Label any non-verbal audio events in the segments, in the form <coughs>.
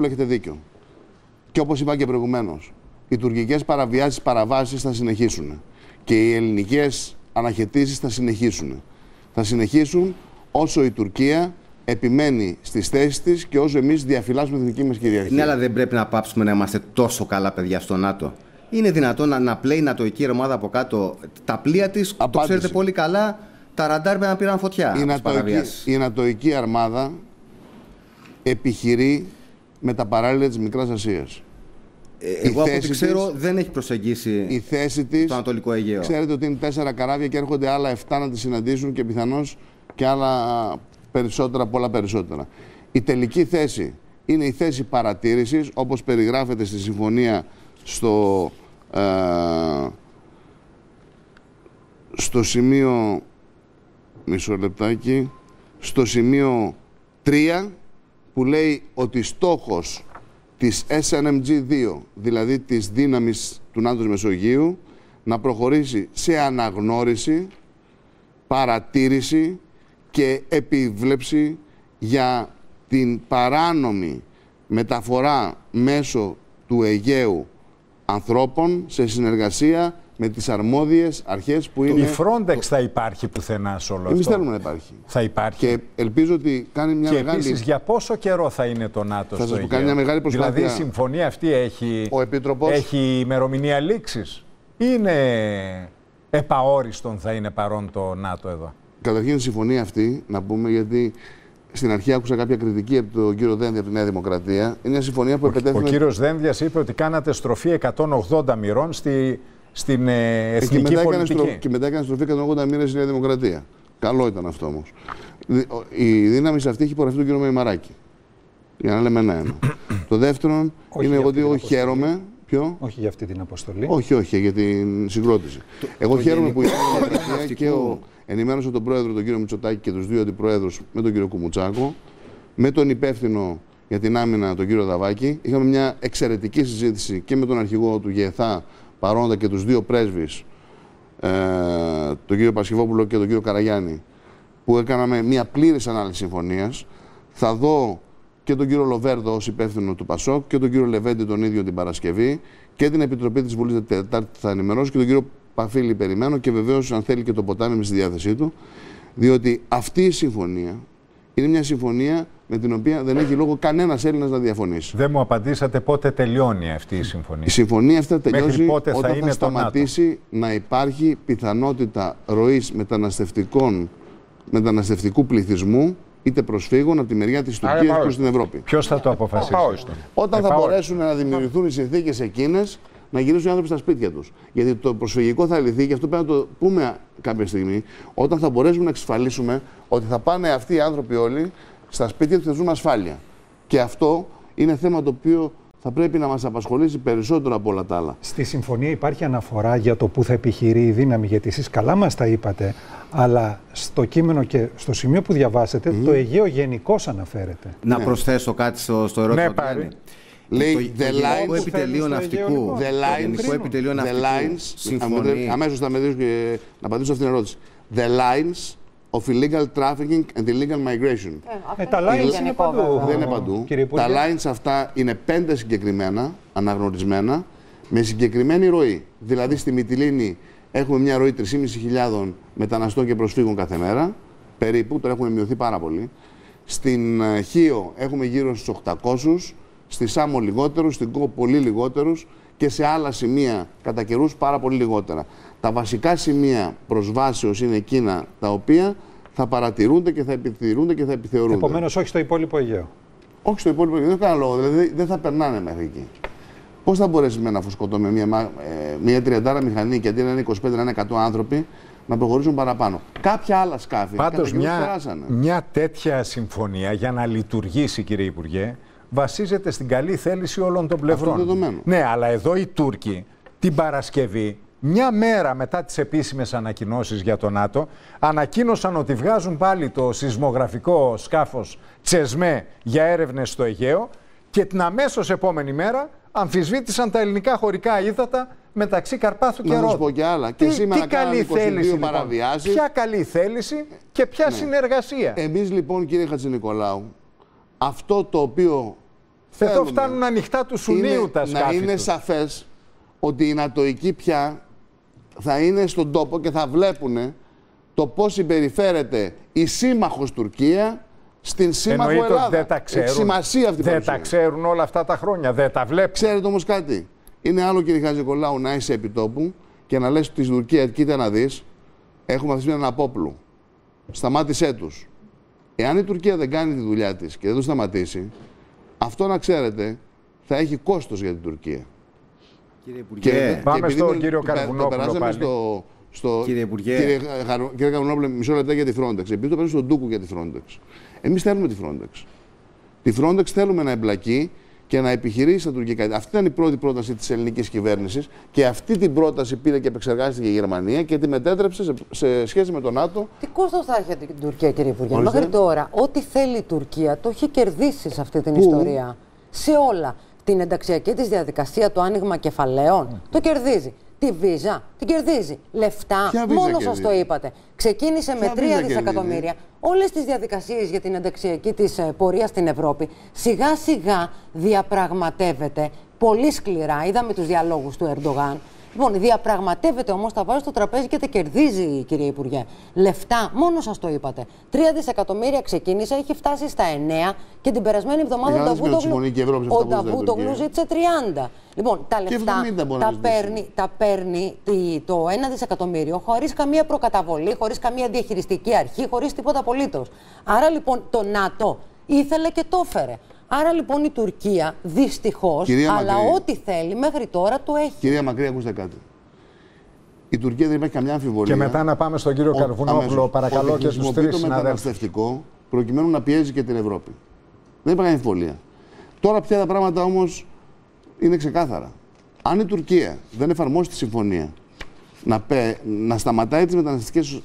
που έχετε δίκιο. Και όπως είπα και προηγουμένως, οι τουρκικές παραβιάσεις, παραβάσεις θα συνεχίσουν. Και οι ελληνικές αναχαιτήσεις θα συνεχίσουν. Θα συνεχίσουν όσο η Τουρκία επιμένει στις θέσεις της και όσο εμείς διαφυλάσσουμε την δική μας κυριαρχία. Ναι, αλλά δεν πρέπει να πάψουμε να είμαστε τόσο καλά παιδιά στο ΝΑΤΟ. Είναι δυνατόν να, να πλέει η νατοική ομάδα από κάτω τα πλοία της, το ξέρετε πολύ καλά, τα ραντάρ να πήραν φωτιά. Η νατοική, η νατοική αρμάδα επιχειρεί με τα παράλληλα της Μικράς Ασίας. Ε, εγώ από ό,τι ξέρω δεν έχει προσεγγίσει η θέση της, το Ανατολικό Αιγαίο. Ξέρετε ότι είναι τέσσερα καράβια και έρχονται άλλα 7 να τη συναντήσουν και πιθανώς και άλλα περισσότερα, πολλά περισσότερα. Η τελική θέση είναι η θέση παρατήρησης, όπως περιγράφεται στη συμφωνία στο, ε, στο σημείο, μισό λεπτάκι, στο σημείο 3, που λέει ότι στόχος της SNMG2, δηλαδή της δύναμης του ΝΑΤΟ Μεσογείου, να προχωρήσει σε αναγνώριση, παρατήρηση και επίβλεψη για την παράνομη μεταφορά μέσω του Αιγαίου ανθρώπων σε συνεργασία με τις αρμόδιες αρχές που είναι... Η Frontex θα υπάρχει πουθενά σε όλο αυτό. Εμείς θέλουμε να υπάρχει. Θα υπάρχει. Και ελπίζω ότι κάνει μια και μεγάλη... Και επίσης για πόσο καιρό θα είναι το ΝΑΤΟ θα στο Αιγαίο. κάνει μια μεγάλη προσπάθεια. Δηλαδή η συμφωνία αυτή έχει, Ο Επίτροπος... έχει ημερομηνία λήξης; Είναι επαόριστον θα είναι παρόν το ΝΑΤΟ εδώ; Καταρχήν η συμφωνία αυτή, να πούμε, γιατί στην αρχή άκουσα κάποια κριτική από τον κύριο Δένδια από τη Νέα Δημοκρατία. Είναι μια συμφωνία που επετέφθη. Ο, ο κύριος Δένδιας είπε ότι κάνατε στροφή 180 μοιρών στη, στην ε, εθνική και μετά πολιτική. Στρο... Και μετά έκανε στροφή 180 μοίρε στη Νέα Δημοκρατία. Καλό ήταν αυτό όμως. Η δύναμη σε αυτή έχει υπογραφεί τον κύριο Μεϊμαράκη. Για να λέμε ένα-ένα. <coughs> το δεύτερο είναι ότι εγώ χαίρομαι. Ποιο; Όχι για αυτή την αποστολή. Όχι, όχι, για την συγκρότηση. εγώ χαίρομαι που η Δημοκρατία <coughs> και ο ενημέρωσα τον πρόεδρο, τον κύριο Μητσοτάκη και τους δύο αντιπροέδρου με τον κύριο Κουμουτσάκο, με τον υπεύθυνο για την άμυνα, τον κύριο Δαβάκη. Είχαμε μια εξαιρετική συζήτηση και με τον αρχηγό του ΓΕΘΑ παρόντα και τους δύο πρέσβεις, ε, τον κύριο Πασχηβόπουλο και τον κύριο Καραγιάννη, που έκαναμε μια πλήρης ανάλυση συμφωνίας. Θα δω και τον κύριο Λοβέρδο ως υπεύθυνο του ΠΑΣΟΚ και τον κύριο Λεβέντη τον ίδιο την Παρασκευή και την Επιτροπή της Βουλής την Τετάρτη θα ενημερώσω και τον κύριο Παφίλη περιμένω και βεβαίως αν θέλει και το ποτάμι με στη διάθεσή του. Διότι αυτή η συμφωνία είναι μια συμφωνία με την οποία δεν έχει λόγο κανένας Έλληνας να διαφωνήσει. Δεν μου απαντήσατε πότε τελειώνει αυτή η συμφωνία. Η συμφωνία αυτή θα τελειώσει πότε θα όταν θα σταματήσει να υπάρχει πιθανότητα ροής μεταναστευτικών μεταναστευτικού πληθυσμού είτε προσφύγων από τη μεριά της Τουρκίας προς την Ευρώπη. Ποιος θα το αποφασίσει; Όταν θα μπορέσουν να δημιουργηθούν οι συνθήκες εκείνες να γυρίσουν οι άνθρωποι στα σπίτια τους. Γιατί το προσφυγικό θα λυθεί, και αυτό πρέπει να το πούμε κάποια στιγμή, όταν θα μπορέσουμε να εξασφαλίσουμε ότι θα πάνε αυτοί οι άνθρωποι όλοι στα σπίτια τους και θα ζουν ασφάλεια. Και αυτό είναι θέμα το οποίο θα πρέπει να μας απασχολήσει περισσότερο από όλα τα άλλα. Στη συμφωνία υπάρχει αναφορά για το πού θα επιχειρεί η δύναμη, γιατί εσείς καλά μας τα είπατε, αλλά στο κείμενο και στο σημείο που διαβάσετε, το Αιγαίο γενικώς αναφέρεται. Να ναι. προσθέσω κάτι στο, στο ερώτημα. Ναι, πάρει. Λέει το, the lines, επιτελείο ναυτικού. The lines, το επιτελείο ναυτικού. The lines, αμέσως θα με και να απαντήσω αυτήν την ερώτηση. The lines of illegal trafficking and illegal migration. Ε, ε τα lines είναι παντού. Δεν είναι παντού. Τα lines αυτά είναι πέντε συγκεκριμένα, αναγνωρισμένα, με συγκεκριμένη ροή. Δηλαδή στη Μυτιλίνη έχουμε μια ροή 3.500 μεταναστών και προσφύγων κάθε μέρα. Περίπου, τώρα έχουν μειωθεί πάρα πολύ. Στην ε, Χίο έχουμε γύρω στους 800 στη Σάμο λιγότερους, στην Κό πολύ λιγότερους και σε άλλα σημεία κατά καιρούς πάρα πολύ λιγότερα. Τα βασικά σημεία προσβάσεως είναι εκείνα τα οποία θα παρατηρούνται και θα επιθυμούνται και θα επιθεωρούνται. Επομένως, όχι στο υπόλοιπο Αιγαίο. Όχι στο υπόλοιπο Αιγαίο, δεν κάνω λόγο. Δηλαδή δεν θα περνάνε μέχρι εκεί. Πώς θα μπορέσει με ένα φουσκωτό με μια, ε, μια τριαντάρα μηχανή και αντί να είναι 25 να είναι 100 άνθρωποι να προχωρήσουν παραπάνω. Κάποια άλλα σκάφη. Πάντως, μια, μια τέτοια συμφωνία για να λειτουργήσει, κύριε Υπουργέ, βασίζεται στην καλή θέληση όλων των πλευρών. Ναι, αλλά εδώ οι Τούρκοι την Παρασκευή, μια μέρα μετά τις επίσημες ανακοινώσεις για το ΝΑΤΟ, ανακοίνωσαν ότι βγάζουν πάλι το σεισμογραφικό σκάφος Τσεσμέ για έρευνες στο Αιγαίο και την αμέσως επόμενη μέρα αμφισβήτησαν τα ελληνικά χωρικά ύδατα μεταξύ Καρπάθου και Ρόδου. Να πω και άλλα. Και τι, σήμερα τι καλή θέληση, λοιπόν. Ποια καλή θέληση και ποια ναι. συνεργασία. Εμείς λοιπόν κύριε Χατζηνικολάου, αυτό το οποίο Εδώ φτάνουν ανοιχτά τους Σουνίου τα σκάφη. Να είναι σαφές ότι οι Νατοικοί πια θα είναι στον τόπο και θα βλέπουν το πώς συμπεριφέρεται η σύμμαχος Τουρκία στην σύμμαχο Εννοείται Ελλάδα. Δεν τα ξέρουν. Έχει σημασία αυτή Δεν τα ξέρουν όλα αυτά τα χρόνια. Δεν τα βλέπουν. Ξέρετε όμως κάτι. Είναι άλλο κύριε Χαζεκολάου να είσαι επιτόπου και να λες στην Τουρκίας, κοίτα να δεις, έχουμε αυτή έναν απόπλου. Σταμάτησέ τους. Εάν η Τουρκία δεν κάνει τη δουλειά της και δεν το σταματήσει, αυτό να ξέρετε θα έχει κόστος για την Τουρκία. Κύριε Υπουργέ, και, πάμε στον κύριο Καρβουνόπουλο πάλι. Στο, στο, κύριε Υπουργέ. Κύριε, κύριε Καρβουνόπουλο, μισό λεπτό για τη Frontex. Επειδή το παίρνουμε στον Τούκου για τη Frontex. Εμείς θέλουμε τη Frontex. Τη Frontex θέλουμε να εμπλακεί και να επιχειρήσει στα τουρκικά. Αυτή ήταν η πρώτη πρόταση της ελληνικής κυβέρνησης και αυτή την πρόταση πήρε και επεξεργάστηκε η Γερμανία και τη μετέτρεψε σε, σε σχέση με τον ΝΑΤΟ. Τι κόστος θα έχει την Τουρκία, κύριε Υπουργέ; Μέχρι τώρα, ό,τι θέλει η Τουρκία το έχει κερδίσει σε αυτή την ιστορία. Σε όλα. Την ενταξιακή της διαδικασία, το άνοιγμα κεφαλαίων, το κερδίζει. Τη βίζα την κερδίζει. Λεφτά, μόνος σας το είπατε. Ξεκίνησε με 3 δισεκατομμύρια. Όλες τις διαδικασίες για την ενταξιακή της ε, πορεία στην Ευρώπη σιγά σιγά διαπραγματεύεται πολύ σκληρά. Είδαμε τους διαλόγους του Ερντογάν. Λοιπόν, διαπραγματεύεται όμως, τα βάζει στο τραπέζι και τα κερδίζει, κύριε Υπουργέ. Λεφτά, μόνο σας το είπατε. Τρία δισεκατομμύρια ξεκίνησε, έχει φτάσει στα 9 και την περασμένη εβδομάδα ο Νταβούτογλου ζήτησε 30. Λοιπόν, τα λεφτά τα παίρνει, τα παίρνει το 1 δισεκατομμύριο χωρίς καμία προκαταβολή, χωρίς καμία διαχειριστική αρχή, χωρίς τίποτα απολύτως. Άρα λοιπόν το ΝΑΤΟ ήθελε και το έφερε. Άρα λοιπόν η Τουρκία δυστυχώς, αλλά ό,τι θέλει μέχρι τώρα το έχει. Κυρία Μακρύ, ακούστε κάτι. Η Τουρκία δεν υπάρχει καμιά αμφιβολία. Και μετά να πάμε στον κύριο Καρβουνόπουλο, παρακαλώ και στους τρεις συναδέλφους. το μεταναστευτικό προκειμένου να πιέζει και την Ευρώπη. Δεν υπάρχει αμφιβολία. Τώρα πια τα πράγματα όμως είναι ξεκάθαρα. Αν η Τουρκία δεν εφαρμόσει τη συμφωνία να, πέ, να σταματάει τις μεταναστευτικές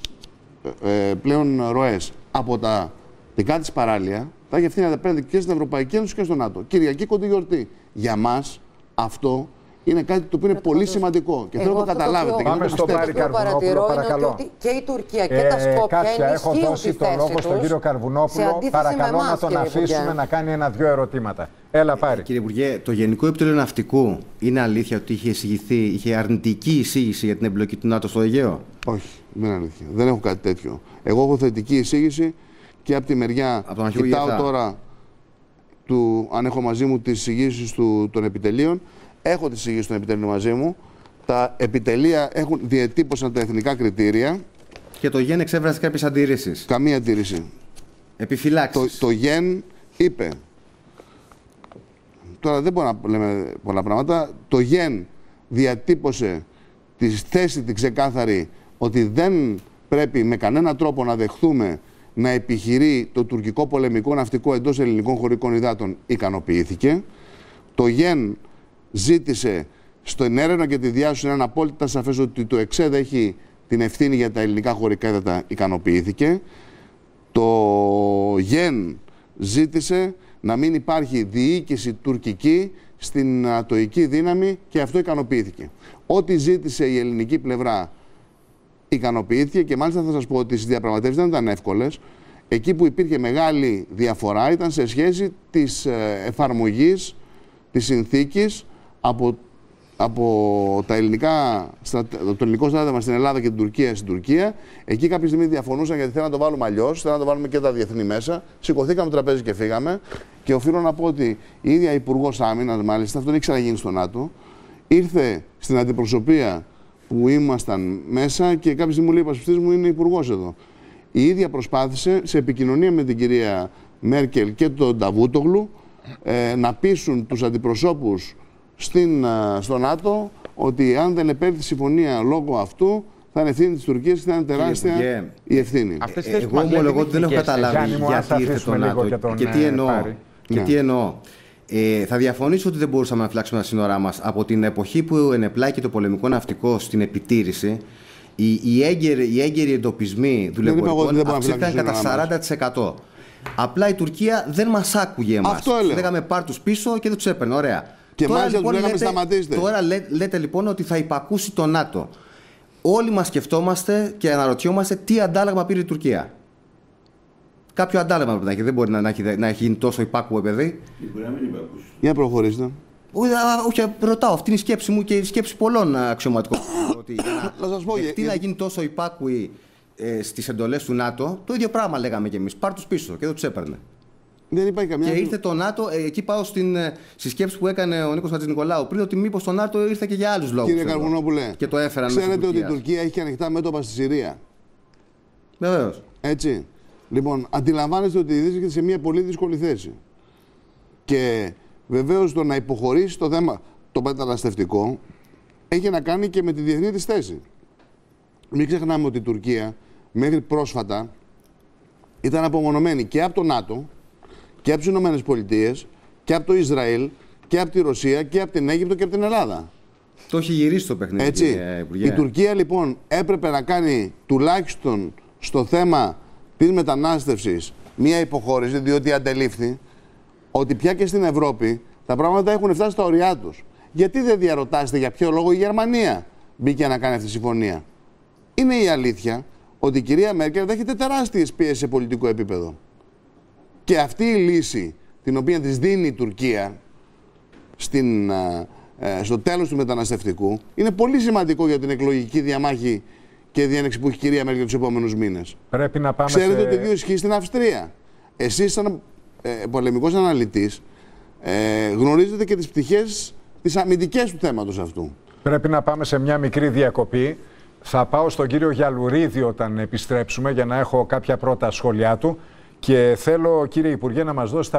ε, ε, πλέον ροές από τα δικά της παράλια, θα έχει ευθύνη να τα παίρνει και στην Ευρωπαϊκή Ένωση και στο ΝΑΤΟ. Κυριακή κοντή γιορτή. Για μας αυτό είναι κάτι το οποίο είναι πολύ σημαντικό και θέλω να το καταλάβετε. Πάμε στο Πάρη Καρβουνόπουλο, παρακαλώ. και η Τουρκία και τα ε, Σκόπια Κάτια, έχω δώσει το λόγο στον κύριο Καρβουνόπουλο. Παρακαλώ να τον αφήσουμε να κάνει ένα-δυο ερωτήματα. Έλα, πάρει. Κύριε Υπουργέ, το Γενικό Επιτελείο Ναυτικού είναι αλήθεια ότι είχε εισηγηθεί, είχε αρνητική εισήγηση για την εμπλοκή του ΝΑΤΟ στο Αιγαίο; Όχι, δεν είναι αλήθεια. Δεν έχω κάτι τέτοιο. Εγώ έχω θετική εισήγηση και από τη μεριά από κοιτάω τώρα του, αν έχω μαζί μου τις εισηγήσεις των επιτελείων. Έχω τις εισηγήσεις των επιτελείων μαζί μου. Τα επιτελεία έχουν διατύπωσαν τα εθνικά κριτήρια. Και το ΓΕΝ εξέφρασε κάποιες αντιρρήσεις. Καμία αντίρρηση. Επιφυλάξεις. Το, το ΓΕΝ είπε. Τώρα δεν μπορούμε να λέμε πολλά πράγματα. Το ΓΕΝ διατύπωσε τη θέση την ξεκάθαρη ότι δεν πρέπει με κανένα τρόπο να δεχθούμε να επιχειρεί το τουρκικό πολεμικό ναυτικό εντός ελληνικών χωρικών υδάτων ικανοποιήθηκε. Το ΓΕΝ ζήτησε στο έρευνα και τη διάσωση να είναι απόλυτα σαφές ότι το ΕΞΕΔ έχει την ευθύνη για τα ελληνικά χωρικά υδάτα ικανοποιήθηκε. Το ΓΕΝ ζήτησε να μην υπάρχει διοίκηση τουρκική στην ατοική δύναμη και αυτό ικανοποιήθηκε. Ό,τι ζήτησε η ελληνική πλευρά ικανοποιήθηκε και μάλιστα θα σας πω ότι στι διαπραγματεύσεις δεν ήταν εύκολες. Εκεί που υπήρχε μεγάλη διαφορά ήταν σε σχέση της ε, εφαρμογής της συνθήκης από, από τα ελληνικά, το ελληνικό στράτευμα στην Ελλάδα και την Τουρκία στην Τουρκία. Εκεί κάποια στιγμή διαφωνούσαν γιατί θέλουν να το βάλουμε αλλιώς, θέλουν να το βάλουμε και τα διεθνή μέσα. Σηκωθήκαμε το τραπέζι και φύγαμε. Και οφείλω να πω ότι η ίδια Υπουργός Άμυνας, μάλιστα, αυτό δεν έχει ξαναγίνει στο ΝΑΤΟ, ήρθε στην αντιπροσωπεία που ήμασταν μέσα και κάποια στιγμή μου λέει: Ο μου είναι υπουργός εδώ. Η ίδια προσπάθησε σε επικοινωνία με την κυρία Μέρκελ και τον Νταβούτογλου ε, να πείσουν τους αντιπροσώπους στην, στο ΝΑΤΟ ότι αν δεν επέλθει συμφωνία λόγω αυτού θα είναι ευθύνη της Τουρκίας και θα είναι τεράστια η ευθύνη. Ε, εγώ ομολογώ ότι δεν έχω καταλάβει γιατί ήρθε το ΝΑΤΟ και τι ε, εννοώ. Και τι εννοώ. Ε, θα διαφωνήσω ότι δεν μπορούσαμε να φυλάξουμε τα σύνορά μας. Από την εποχή που ενεπλάκη το πολεμικό ναυτικό στην επιτήρηση, οι, οι, έγκαιροι, οι έγκαιροι εντοπισμοί δουλεμπορικών αυξήθηκαν κατά 40%. Απλά η Τουρκία δεν μας άκουγε εμάς. Αυτό έλεγα. Λέγαμε πάρ τους πίσω και δεν τους έπαιρνε. Ωραία. Και τώρα, μάλιστα λοιπόν, λέγαμε σταματήστε. Τώρα λέ, λέτε λοιπόν ότι θα υπακούσει το ΝΑΤΟ. Όλοι μας σκεφτόμαστε και αναρωτιόμαστε τι αντάλλαγμα πήρε η Τουρκία. Κάποιο αντάλλαγμα πρέπει να έχει. Δεν μπορεί να, έχει, να έχει γίνει τόσο υπάκουο παιδί. Μπορεί να μην Για προχωρήστε. Όχι, ρωτάω. Αυτή είναι η σκέψη μου και η σκέψη πολλών αξιωματικών. <coughs> ότι να σας πω. Τι να γίνει τόσο υπάκουη ε, στις εντολές του ΝΑΤΟ, το ίδιο πράγμα λέγαμε κι εμείς. Πάρ τους πίσω και δεν τους έπαιρνε. Δεν υπάρχει καμιά. Και ήρθε το ΝΑΤΟ, ε, εκεί πάω στην, ε, στη σκέψη που έκανε ο Νίκος Χατζηνικολάου πριν, ότι μήπως το ΝΑΤΟ ήρθε και για άλλους λόγους. Κύριε Καρπουνόπουλε, και το έφεραν Ξέρετε ότι η Τουρκία έχει και ανοιχτά μέτωπα στη Συρία. Βεβαίως. Έτσι. Λοιπόν, αντιλαμβάνεστε ότι βρίσκεται σε μια πολύ δύσκολη θέση. Και βεβαίως το να υποχωρήσει το θέμα το μεταναστευτικό έχει να κάνει και με τη διεθνή της θέση. Μην ξεχνάμε ότι η Τουρκία μέχρι πρόσφατα ήταν απομονωμένη και από το ΝΑΤΟ και από τις Ηνωμένες Πολιτείες και από το Ισραήλ και από τη Ρωσία και από την Αίγυπτο και από την Ελλάδα. Το έχει γυρίσει το παιχνίδι. Έτσι. Η Τουρκία λοιπόν έπρεπε να κάνει τουλάχιστον στο θέμα τη μετανάστευσης μία υποχώρηση, διότι αντελήφθη ότι πια και στην Ευρώπη τα πράγματα έχουν φτάσει στα ωριά τους. Γιατί δεν διαρωτάστε για ποιο λόγο η Γερμανία μπήκε να κάνει αυτή τη συμφωνία; Είναι η αλήθεια ότι η κυρία Μέρκελ δέχεται τεράστιες πιέσεις σε πολιτικό επίπεδο. Και αυτή η λύση την οποία της δίνει η Τουρκία στην, ε, στο τέλος του μεταναστευτικού είναι πολύ σημαντικό για την εκλογική διαμάχη και διένεξη που έχει η κυρία Μέρκελ τους επόμενους μήνες. Πρέπει να πάμε Ξέρετε σε... ότι το ίδιος ισχύει στην Αυστρία. Εσείς σαν ε, πολεμικός αναλυτής ε, γνωρίζετε και τις πτυχές, τις αμυντικές του θέματος αυτού. Πρέπει να πάμε σε μια μικρή διακοπή. Θα πάω στον κύριο Γιαλουρίδη όταν επιστρέψουμε για να έχω κάποια πρώτα σχόλιά του. Και θέλω, κύριε Υπουργέ, να μας δώσετε